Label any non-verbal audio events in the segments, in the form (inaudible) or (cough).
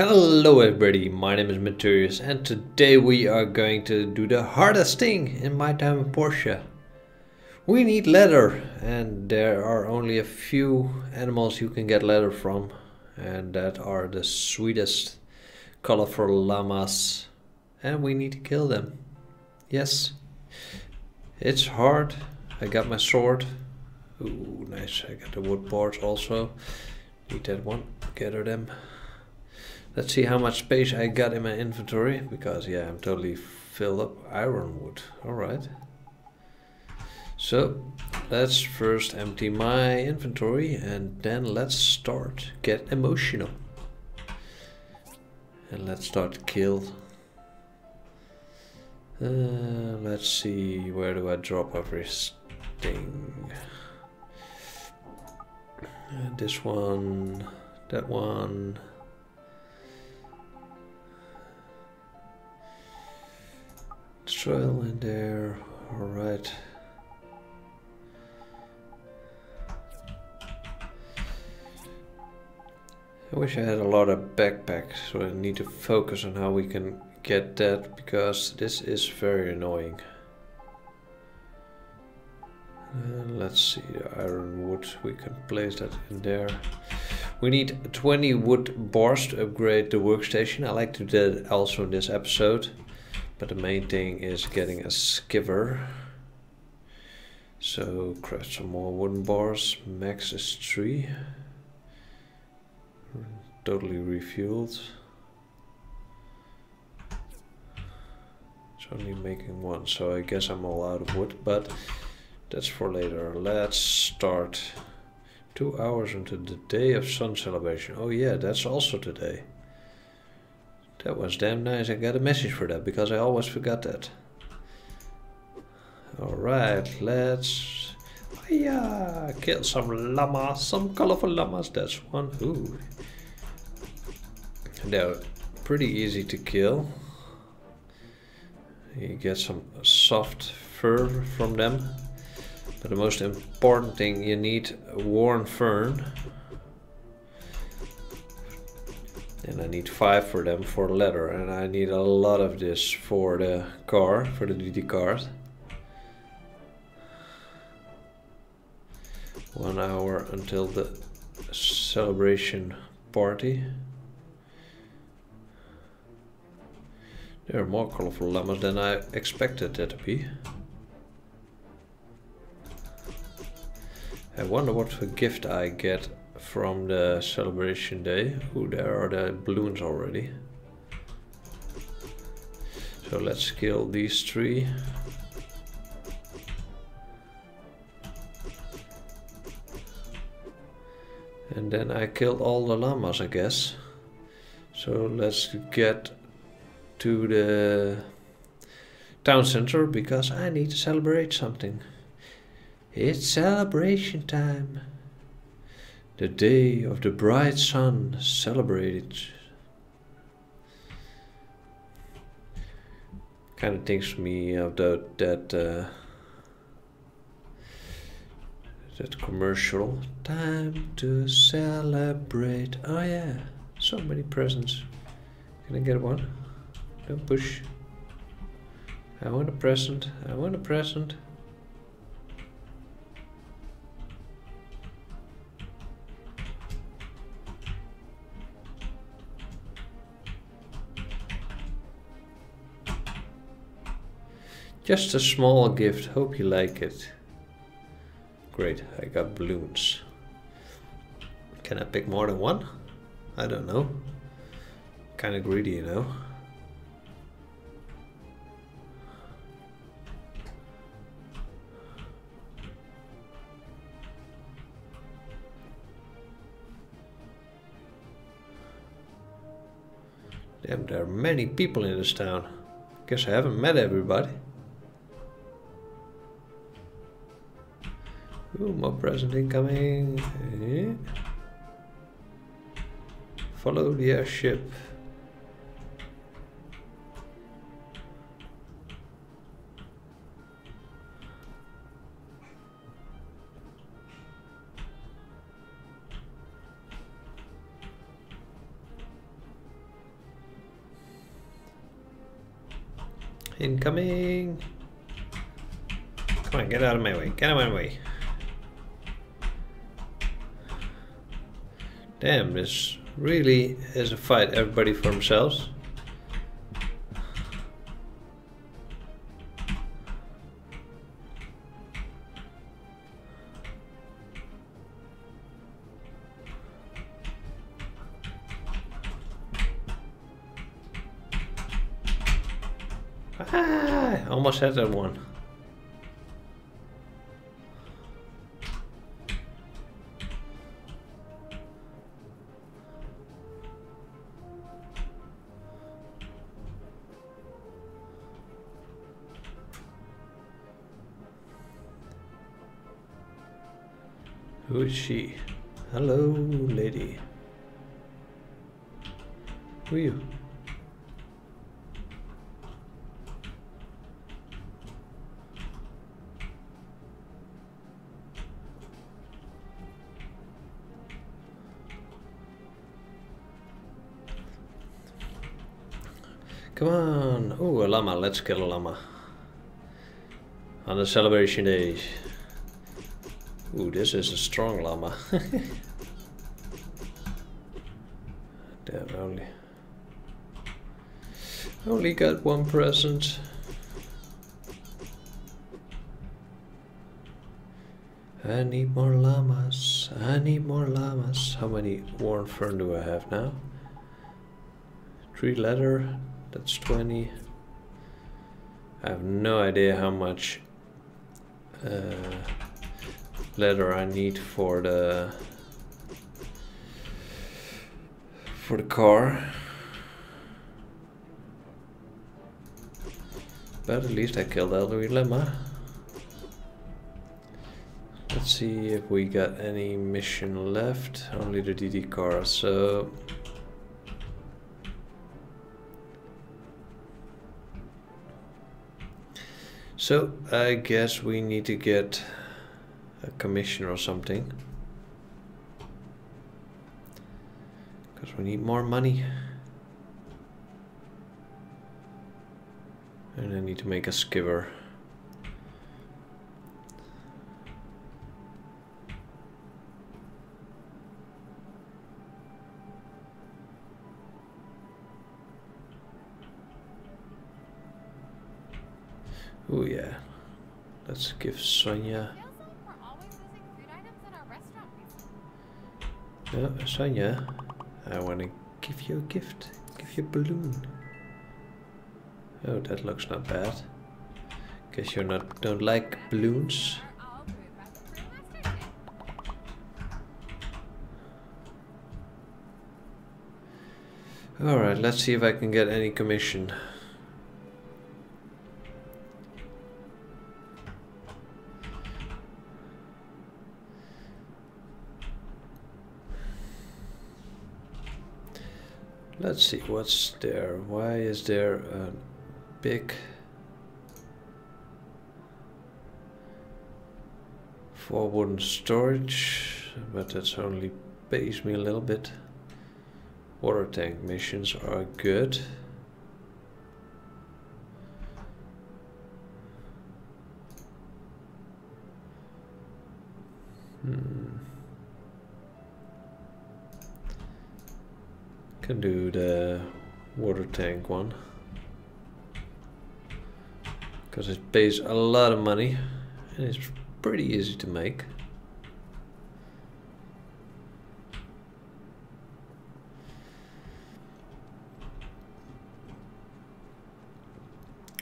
Hello everybody, my name is Menturius and today we are going to do the hardest thing in my time in Portia. We need leather and there are only a few animals you can get leather from and that are the sweetest colorful llamas and we need to kill them. Yes, it's hard. I got my sword. Ooh, nice. I got the wood boards also. Need that one. Gather them. Let's see how much space I got in my inventory, because yeah, I'm totally filled up ironwood. Alright. So, let's first empty my inventory and then let's start get emotional. And let's start kill. Uh, let's see, where do I drop everything? Uh, this one, that one. Soil in there, alright. I wish I had a lot of backpacks, so I need to focus on how we can get that, because this is very annoying. Uh, let's see, iron wood, we can place that in there. We need 20 wood bars to upgrade the workstation. I like to do that also in this episode. But the main thing is getting a skiver. So craft some more wooden bars. Max is 3. Totally refueled. It's only making one, so I guess I'm all out of wood, but that's for later. Let's start two hours into the day of sun celebration. Oh yeah, that's also today. That was damn nice. I got a message for that because I always forgot that. Alright, let's yeah, kill some llamas, some colorful llamas. That's one. Ooh. They're pretty easy to kill. You get some soft fur from them. But the most important thing, you need worn fern. And I need five for them for leather and I need a lot of this for the car, for the DD cars. One hour until the celebration party. There are more colorful llamas than I expected there to be. I wonder what gift I get from the celebration day. Ooh, there are the balloons already. So let's kill these three. And then I killed all the llamas, I guess. So let's get to the town center because I need to celebrate something. It's celebration time the day of the bright sun celebrated. Kind of thinks me of the, that uh, that commercial. Time to celebrate. Oh yeah, so many presents. Can I get one? Don't push. I want a present. I want a present. Just a small gift, hope you like it. Great, I got balloons. Can I pick more than one? I don't know. Kinda greedy, you know. Damn, there are many people in this town. Guess I haven't met everybody. Ooh, more present incoming. Okay. Follow the airship. Incoming! Come on, get out of my way. Get out of my way. Damn, this really is a fight everybody for themselves. Ah, almost had that one. Who is she? Hello, lady. Who are you? Come on. Oh, a llama. Let's kill a llama. On the celebration days. Ooh, this is a strong llama. (laughs) Damn, only... Only got one present. I need more llamas. I need more llamas. How many worn fern do I have now? Three leather. That's 20. I have no idea how much uh, leather I need for the for the car. But at least I killed Elder Lemma. Let's see if we got any mission left. Only the DD car, so So I guess we need to get a commission or something. Because we need more money. And I need to make a skiver. Oh yeah. Let's give Sonia. No, Sonia, I want to give you a gift. Give you a balloon. Oh, that looks not bad. Guess you not don't like balloons. Alright, let's see if I can get any commission. Let's see what's there. Why is there a big four wooden storage? But that's only pays me a little bit. Water tank missions are good. Hmm. Can do the water tank one. Because it pays a lot of money and it's pretty easy to make.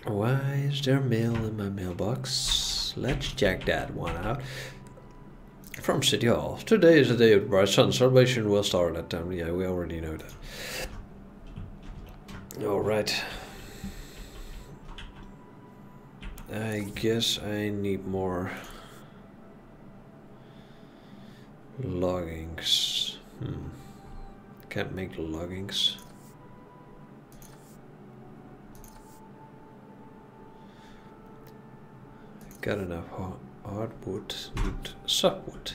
Why is there mail in my mailbox? Let's check that one out. From City Hall. Today is the day of bright sun. Celebration will start at time. Yeah, we already know that. Alright. I guess I need more loggings. Hmm. Can't make loggings. Got enough hardwood, need softwood.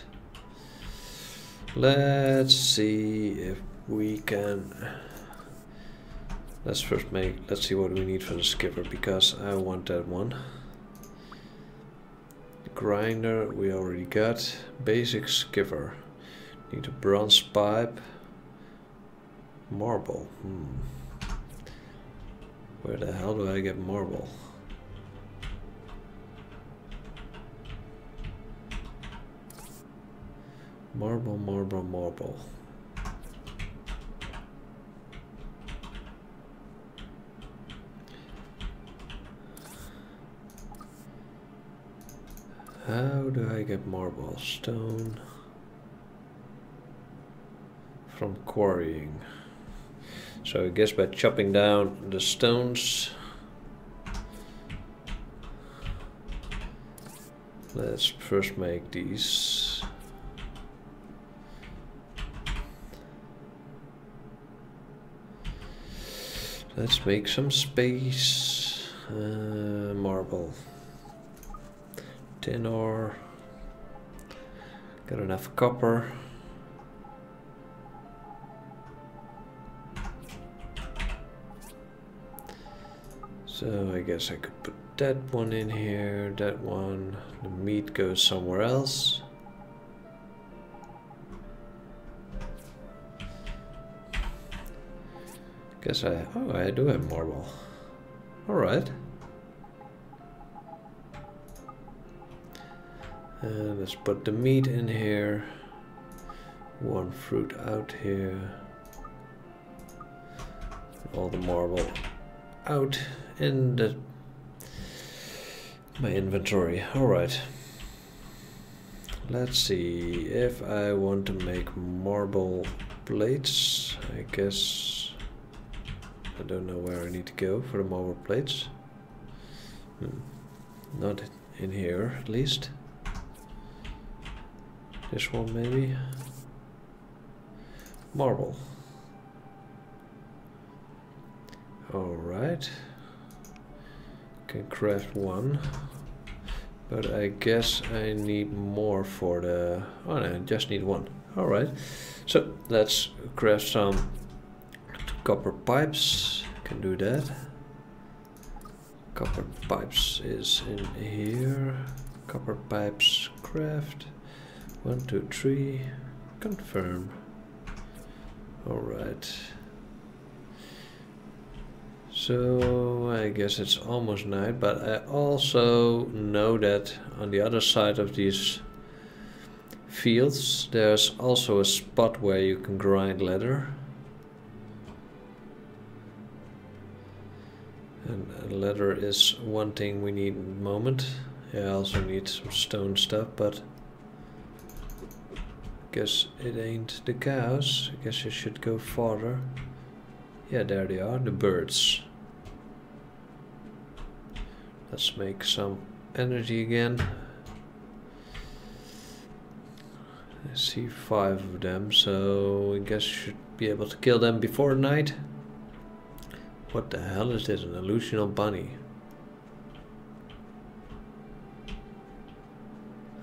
Let's see if we can Let's first make, let's see what we need for the skiver because I want that one. Grinder we already got. Basic skiver. Need a bronze pipe. Marble. Hmm. Where the hell do I get marble? Marble, marble, marble. How do I get marble? Stone from quarrying. So I guess by chopping down the stones Let's first make these. Let's make some space. Uh, marble tin ore. Got enough copper. So I guess I could put that one in here, that one. The meat goes somewhere else. Guess I, oh, I do have marble. All right. And let's put the meat in here. One fruit out here. All the marble out in the my inventory. All right. Let's see if I want to make marble plates. I guess I don't know where I need to go for the marble plates. Hmm. Not in here, at least. This one maybe. Marble. Alright. Can craft one. But I guess I need more for the... Oh no, I just need one. Alright. So let's craft some copper pipes. Can do that. Copper pipes is in here. Copper pipes craft. One, two, three. Confirm. Alright. So I guess it's almost night, but I also know that on the other side of these fields there's also a spot where you can grind leather. And leather is one thing we need at the moment. I also need some stone stuff, but Guess it ain't the cows. I guess I should go farther. Yeah, there they are, the birds. Let's make some energy again. I see five of them, so I guess I should be able to kill them before night. What the hell is this? An illusional bunny.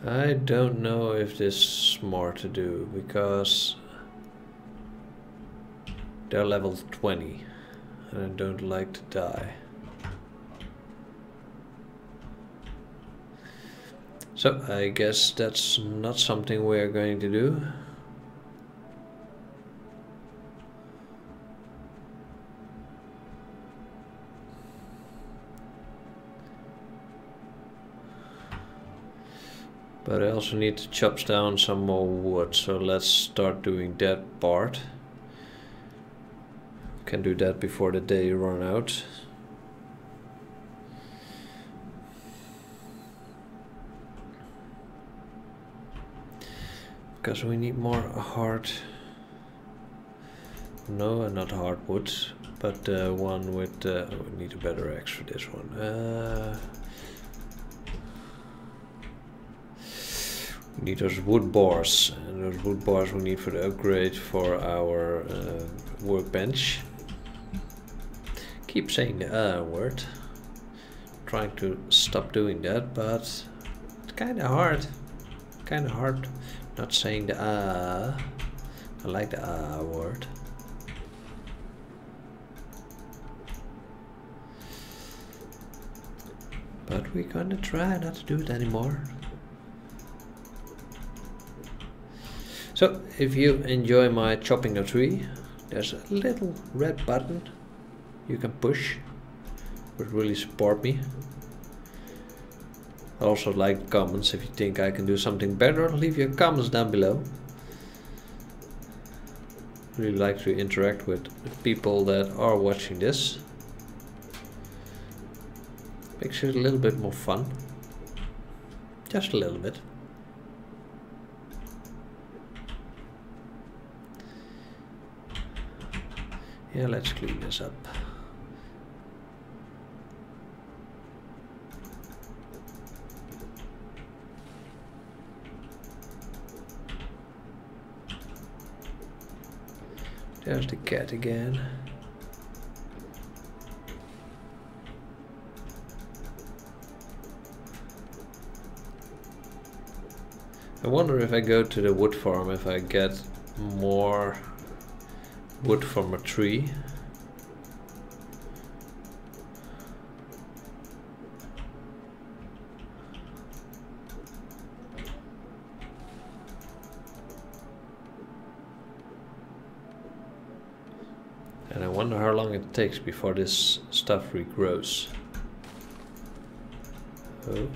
I don't know if this is smart to do because they're level 20 and I don't like to die. So I guess that's not something we're going to do. But I also need to chop down some more wood, so let's start doing that part. Can do that before the day run out. Because we need more hard... No, not hardwood, but uh, one with... Uh, we need a better axe for this one. Uh, need those wood bars. And those wood bars we need for the upgrade for our uh, workbench. Keep saying the uh word. Trying to stop doing that, but it's kind of hard. Kind of hard not saying the ah. Uh. I like the ah uh, word. But we're gonna try not to do it anymore. So, if you enjoy my chopping a tree, there's a little red button you can push. Would really support me. I also like comments. If you think I can do something better, leave your comments down below. Really like to interact with people that are watching this. Makes it a little bit more fun. Just a little bit. Yeah, let's clean this up. There's the cat again. I wonder if I go to the wood farm if I get more wood from a tree. And I wonder how long it takes before this stuff regrows. Oh,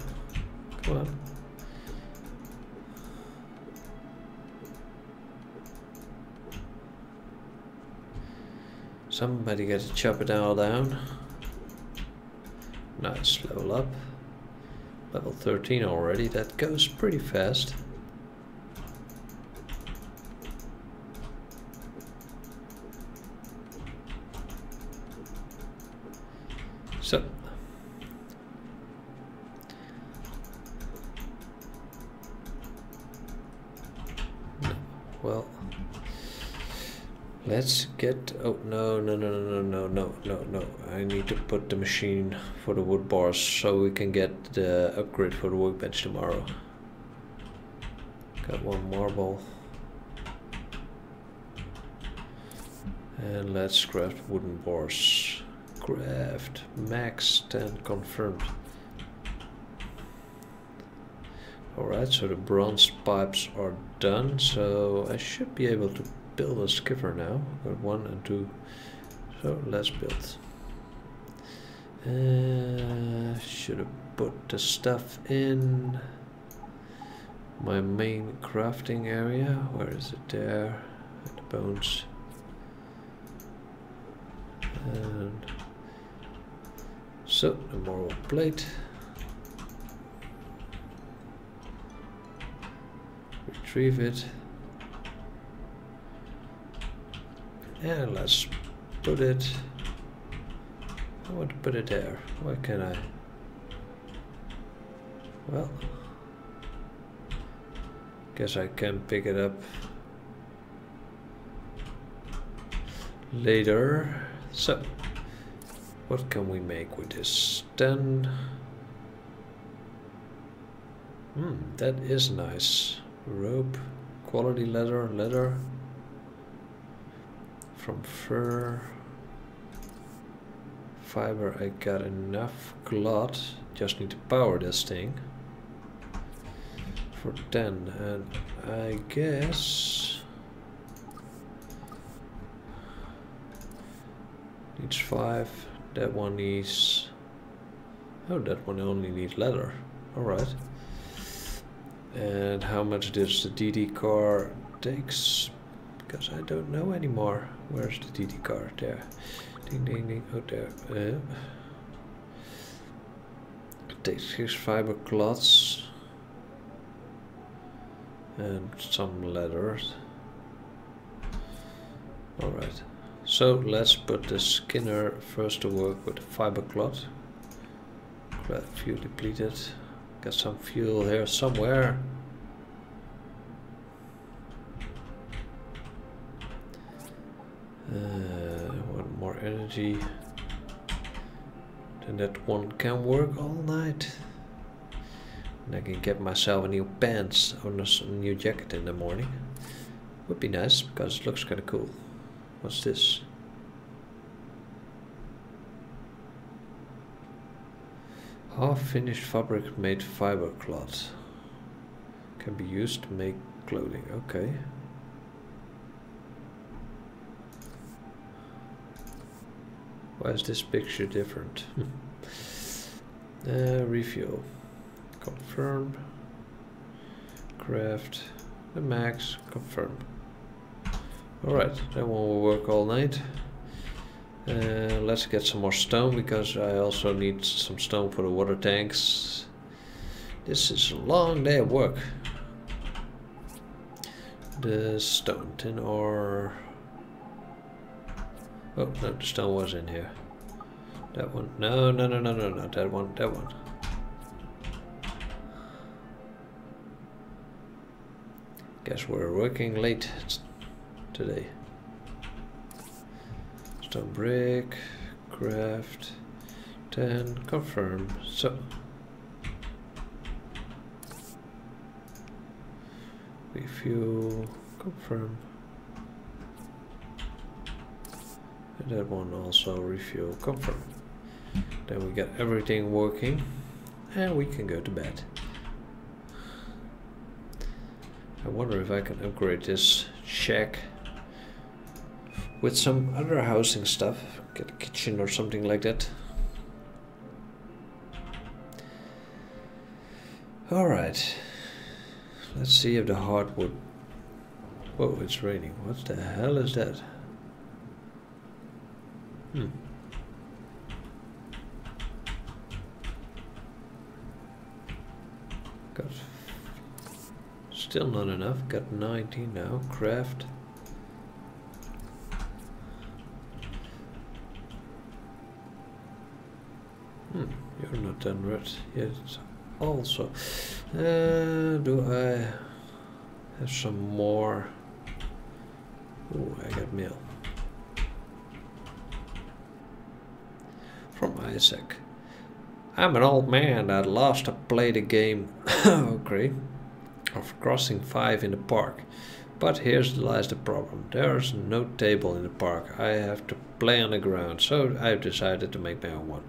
come on. Somebody get to chop it all down. Nice, level up. Level 13 already, that goes pretty fast. So. Well. Let's get, oh no, no, no, no, no, no, no, no, I need to put the machine for the wood bars so we can get the upgrade for the workbench tomorrow. Got one marble. And let's craft wooden bars. Craft, maxed and confirmed. Alright, so the bronze pipes are done, so I should be able to build a skiver now. Got one and two. So let's build. Uh, should have put the stuff in my main crafting area. Where is it there? The bones. And so the marble plate. Retrieve it. And let's put it, I want to put it there. Why can I? Well, guess I can pick it up later. So, what can we make with this? Then, hmm, that is nice. Rope, quality leather, leather from fur. Fiber I got enough. Cloth just need to power this thing. For 10 and I guess needs 5 that one needs oh that one only needs leather. Alright and how much does the DD car takes because I don't know anymore. Where's the DD card? There. Ding ding ding. Oh, there. Uh, it takes six fiber cloths and some leathers. Alright. So let's put the Skinner first to work with the fiber cloth. Fuel depleted. Got some fuel here somewhere. Uh, one more energy. Then that one can work all night. And I can get myself a new pants or a new jacket in the morning. Would be nice because it looks kind of cool. What's this? Half finished fabric made fiber cloth. Can be used to make clothing. Okay. Why is this picture different? uh, refuel. Confirm. Craft. The max. Confirm. Alright, that one will work all night. Uh, let's get some more stone because I also need some stone for the water tanks. This is a long day of work. The stone tin ore. Oh, no, the stone was in here. That one. No, no, no, no, no, no. that one. That one. Guess we're working late today. Stone brick, craft, 10, confirm. So, refuel, confirm. And that one also refuel, confirm. Then we get everything working and we can go to bed. I wonder if I can upgrade this shack with some other housing stuff. Get a kitchen or something like that. Alright. Let's see if the hardwood... Whoa, it's raining. What the hell is that? Hmm. Got still not enough. Got 90 now. Craft. Hmm, you're not done right yet. Also, uh, do I have some more? Oh, I got mail. From Isaac. I'm an old man that lost to play the game. (laughs) Oh, okay. Of crossing five in the park. But here's lies the problem. There's no table in the park. I have to play on the ground, so I've decided to make my own one.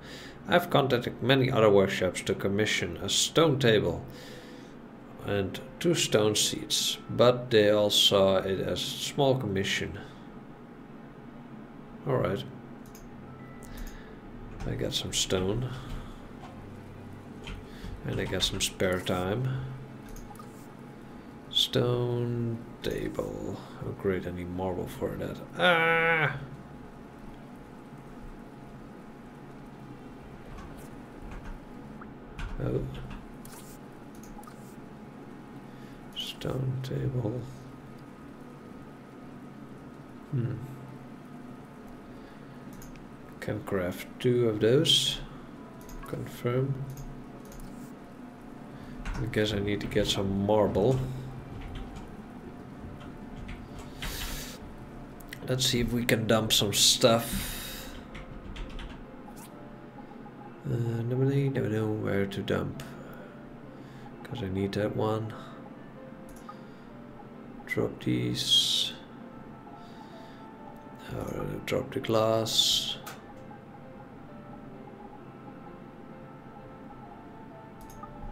I've contacted many other workshops to commission a stone table and two stone seats, but they all saw it as a small commission. Alright. I got some stone. And I got some spare time. Stone table. Oh great, I need marble for that. Ah! Oh. Stone table. Hmm. Can craft two of those. Confirm. I guess I need to get some marble. Let's see if we can dump some stuff. Uh, nobody never know where to dump. Because I need that one. Drop these. Uh, drop the glass.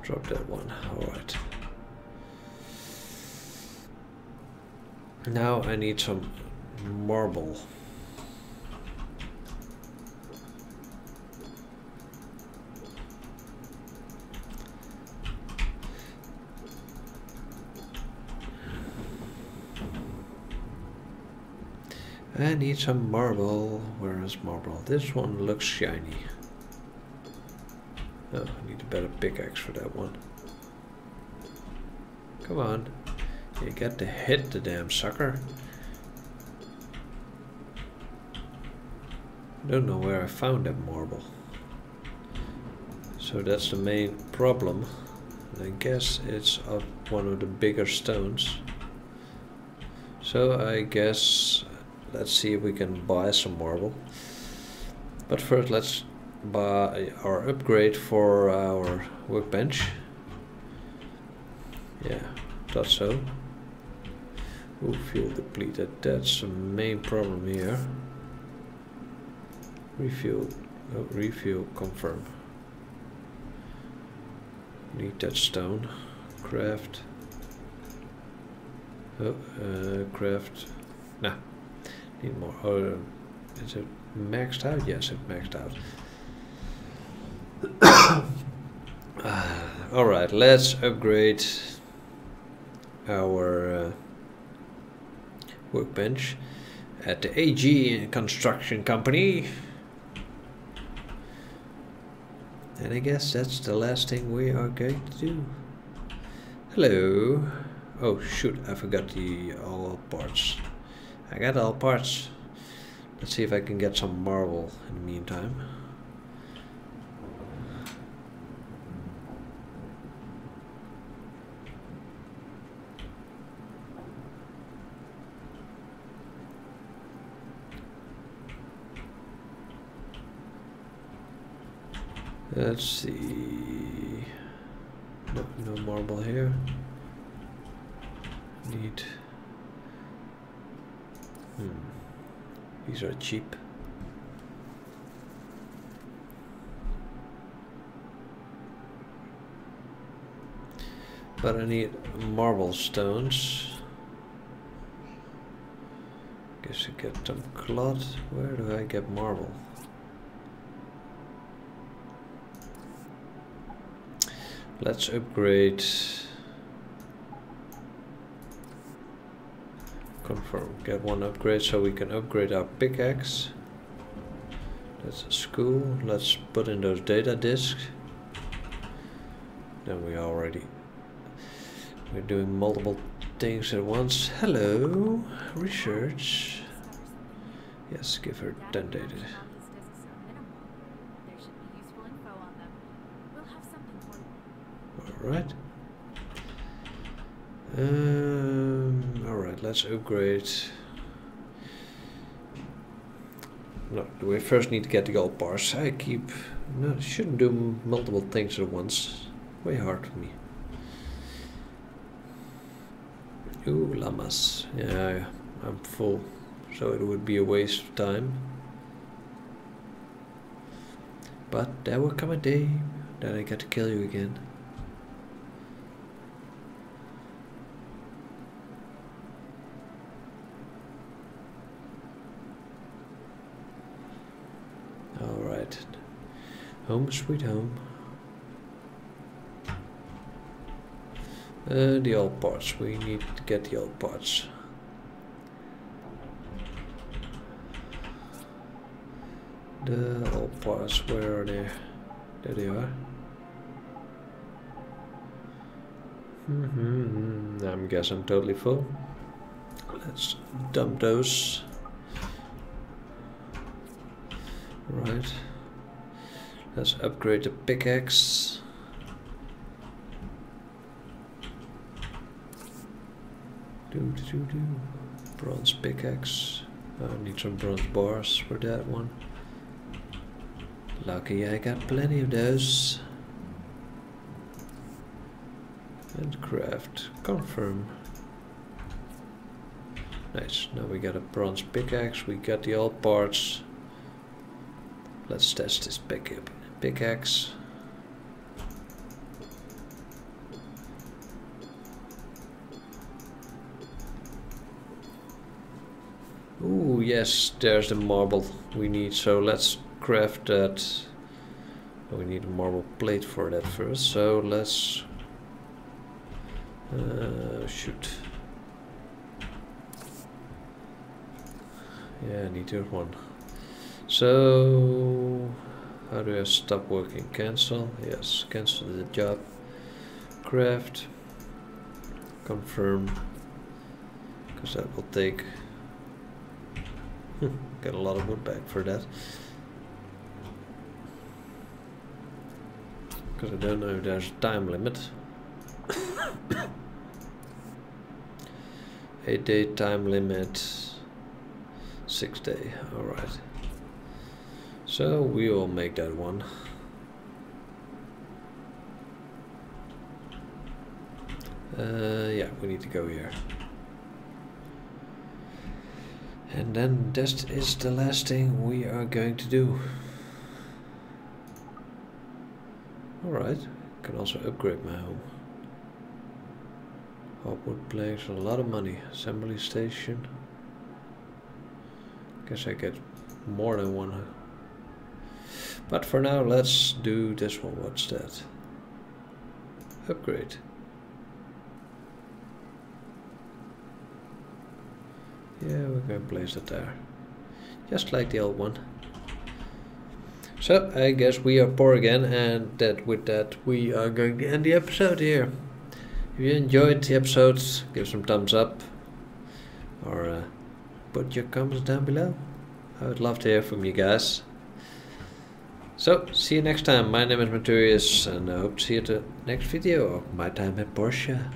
Drop that one. Alright. Now I need some marble. I need some marble. Where is marble? This one looks shiny. Oh, I need a better pickaxe for that one. Come on. You got to hit the damn sucker. I don't know where I found that marble. So that's the main problem. I guess it's up one of the bigger stones. So I guess let's see if we can buy some marble but first let's buy our upgrade for our workbench yeah thought so Ooh, fuel depleted that's the main problem here refuel oh, refuel confirm Need that stone. Craft. Oh, uh, craft. Nah. Need more. Oh, is it maxed out? Yes, it maxed out. Uh, Alright, let's upgrade our uh, workbench at the AG Construction Company. And I guess that's the last thing we are going to do. Hello. Oh shoot, I forgot the all parts. I got all parts. Let's see if I can get some marble in the meantime. Let's see. No, no marble here. Need. Hmm. These are cheap. But I need marble stones. Guess I get some cloth. Where do I get marble? Let's upgrade. Confirm. Get one upgrade so we can upgrade our pickaxe. That's a school. Let's put in those data disks. Then we already we're doing multiple things at once. Hello, research. Yes, give her 10 data. Alright. Um, Alright, let's upgrade. No, we first need to get the gold bars. I keep... No, shouldn't do multiple things at once. Way hard for me. Ooh, llamas. Yeah, I'm full. So it would be a waste of time. But there will come a day that I get to kill you again. Home sweet home. Uh, the old parts. We need to get the old parts. The old parts, where are they? There they are. Mm -hmm. I guess I'm guessing totally full. Let's dump those. Right. Let's upgrade the pickaxe. Do do do do. Bronze pickaxe. I need some bronze bars for that one. Lucky I got plenty of those. And craft. Confirm. Nice. Now we got a bronze pickaxe. We got the old parts. Let's test this pick up pickaxe. Ooh, yes, there's the marble we need. So let's craft that. We need a marble plate for that first. So let's uh, shoot. Yeah, I need that one. So how do I stop working? Cancel. Yes, cancel the job. Craft. Confirm. Because that will take... (laughs) Get a lot of wood back for that. Because I don't know if there's a time limit. (coughs) 8 day time limit. 6 day. Alright. So we will make that one. Uh, yeah, we need to go here. And then that is the last thing we are going to do. Alright, can also upgrade my home. Hardwood planks, a lot of money. Assembly station. Guess I get more than one. But for now, let's do this one. What's that? Upgrade. Yeah, we're going to place it there. Just like the old one. So, I guess we are poor again, and that with that, we are going to end the episode here. If you enjoyed the episodes, give some thumbs up. Or uh, put your comments down below. I would love to hear from you guys. So, see you next time. My name is Menturius, and I hope to see you at the next video of My Time at Portia.